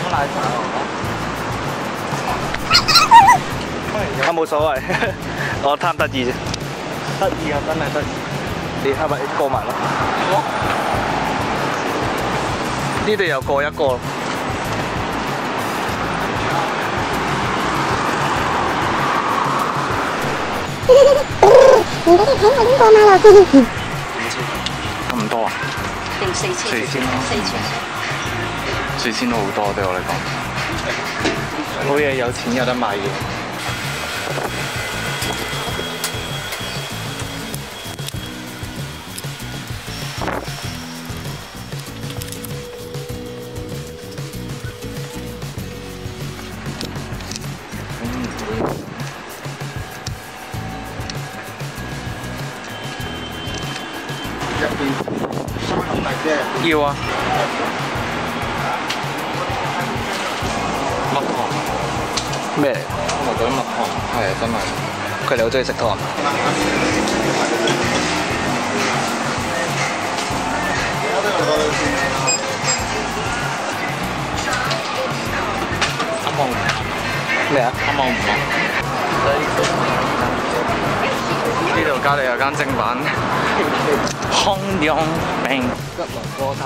飲唔飲奶茶啊冇所謂，我貪得意啫。得意啊，真係得意。你係咪過埋咯？呢度又過一個。唔俾你睇我點過馬路先。咁多啊？定四千？四千咯四千。四千都好多對我嚟講。好嘢，有錢有得買嘢。入邊三咁大啫。要啊！咩嚟？我覺得蜜糖係啊，真係。佢哋好中意食糖。阿望咩啊？阿望唔望？呢度隔離有間正版康陽餅。吉隆坡塔。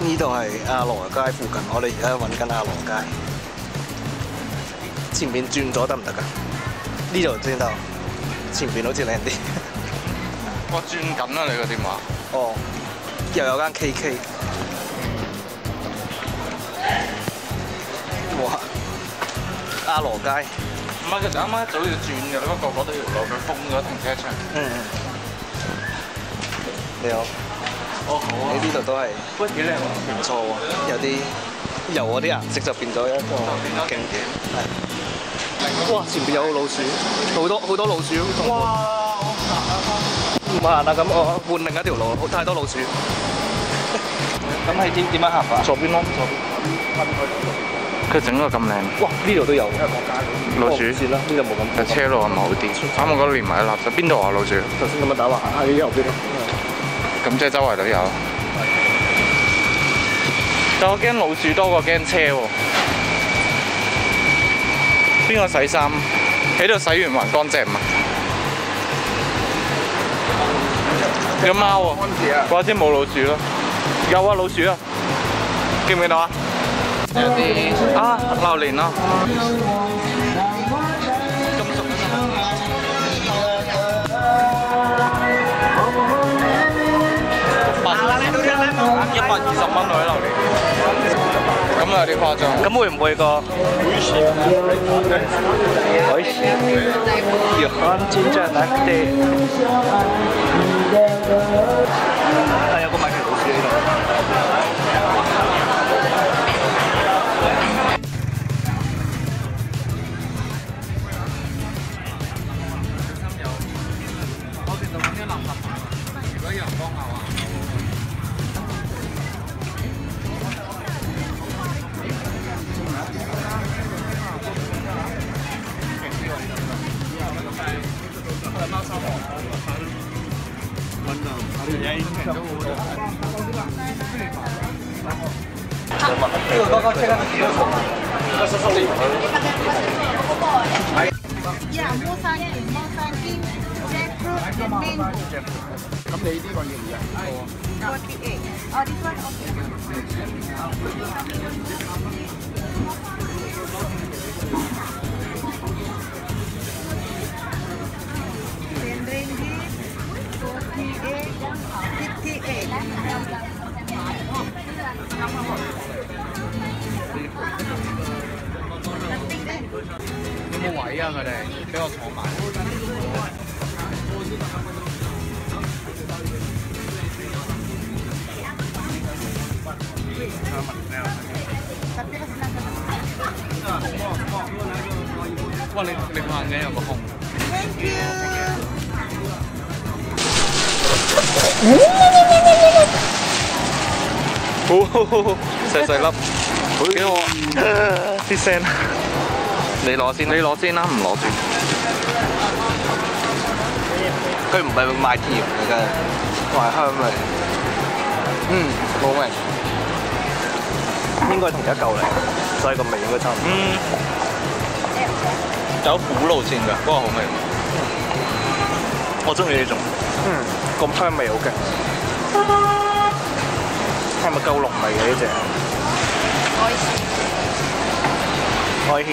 呢度係阿羅街附近，我哋而家揾緊阿羅街。前面轉咗得唔得㗎？呢度先得，前邊好似靚啲。我轉緊啦！你個電話。哦，又有間 KK。哇！阿羅街。唔係，其實啱啱一早要轉嘅，不過嗰度條路佢封咗停車場。嗯。你好。哦，好啊。你呢度都係喂，幾靚喎！唔錯喎，有啲由嗰啲顏色就變咗一個景點。係。哇！前邊有老鼠，好多好多老鼠。哇！唔行啦，咁我換另一條路，好太多老鼠。咁係點點樣行法？左邊咯，左邊。佢整到咁靚。哇！呢度都有。老鼠先啦，呢度冇咁。嘅車路係咪好啲？啱我嗰度連埋啲垃圾，邊度啊老鼠？頭先咁樣打橫喺右邊咯。咁即係周圍都有。但我驚老鼠多過驚車喎。邊個洗衫？喺度洗完還乾淨嘛？有貓啊，或者冇老鼠咯。有啊，老鼠啊，見唔見到啊？有啲啊，榴蓮咯。咁蓮，咁有啲誇張。咁會唔會個？海鮮，要看 Yeah, mosan, mosan king, jackfruit, and mango. 咁你呢個要唔要？48. Oh, this one okay. 有冇位啊？佢哋俾我坐埋。哇！你你拍嘅有個空。Thank you. 好細細粒，幾好啊！啲聲，你攞先，你攞先啦，唔攞住。佢唔係賣甜嘅，賣香味。嗯，冇味，應該同一嚿嚟，所以個味應該差唔多。嗯，有苦路線㗎，不過好味。我中意呢種，嗯，咁香味好勁，係咪夠濃味嘅呢只？愛希，愛希，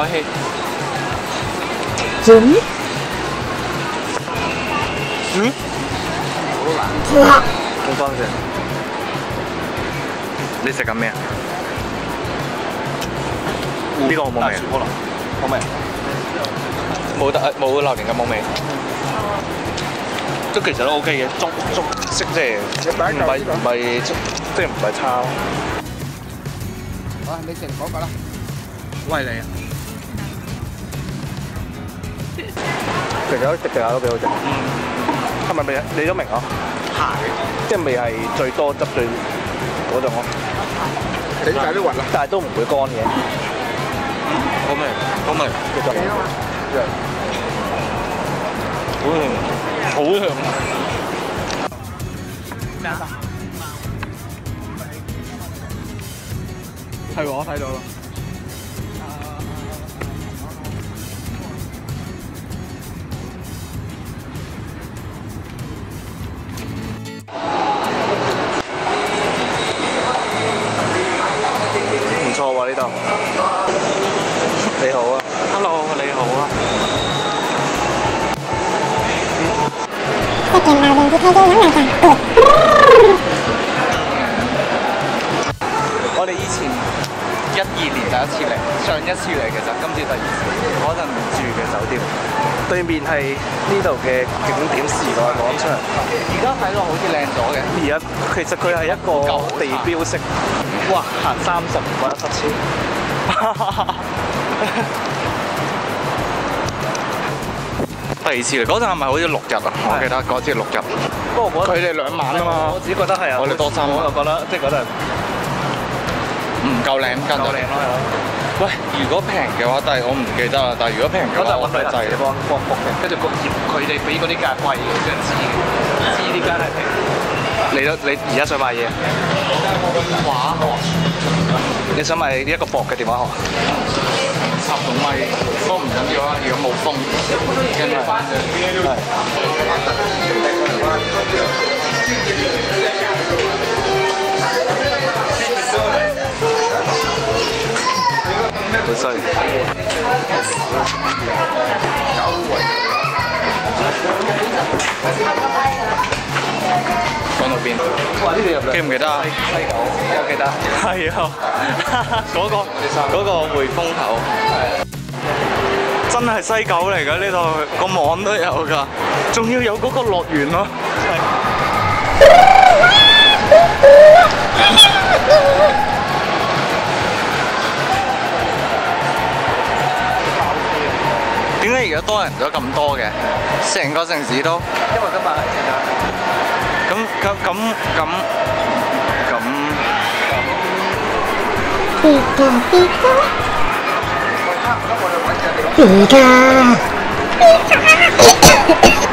có hết. Trứng trứng không con gì. Đây sẽ cắm mẹ đi còn một mẹ một mẹ mỗi đợi mỗi lò đến cả một mẹ tức kể là ok cái trong trong sức rẻ. Bay bay tiền bay thao. 哇！你成嗰個啦，喂你啊！其實食食下都幾好食。嗯。係咪未？你都明啊？係。即係未係最多汁最嗰種咯。整晒啲核啦。但係都唔會乾嘅。好味，好味。其實好香，好香。係喎，我睇到啦。我哋以前一二年第一次嚟，上一次嚟其實今次第二次。嗰陣住嘅酒店，對面係呢度嘅景點時代廣場。而家睇落好似靚咗嘅。而家其實佢係一個地標式。哇！行三十唔覺得塞第二次嚟嗰陣係咪好似六日啊？我記得嗰次六日。不過佢哋兩晚啊嘛我自己覺得係啊。我哋多三晚我就覺得即係覺得唔夠靚，跟夠靚咯。喂，如果平嘅話，但係我唔記得啦。但係如果平嘅話，我嗰陣揾佢就係嚟幫幫幫嘅，跟住個業佢哋俾嗰啲價貴嘅，想知嘅，知呢間係平。你都你而家想買嘢？畫學你想買一個薄嘅電話殼？插到咪，都唔緊要啊，如果冇風，跟住翻就。邊？哇！呢度入記唔記得啊？西九，我記得。係啊，嗰個嗰個匯豐口，真係西九嚟㗎呢度，個網都有㗎，仲要有嗰個樂園咯。點解而家多人咗咁多嘅？成個城市都因為今日係聖誕節。咁咁咁咁咁。皮卡皮卡，皮卡，咚咚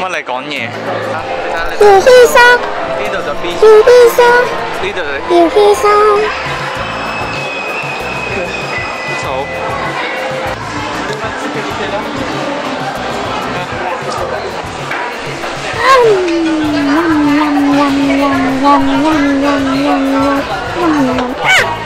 乜你講嘢？姚先生。呢度就邊？姚先生。呢度就。姚先生。好。嗯。ngon ngon ngon ngon ngon ngon ngon ngon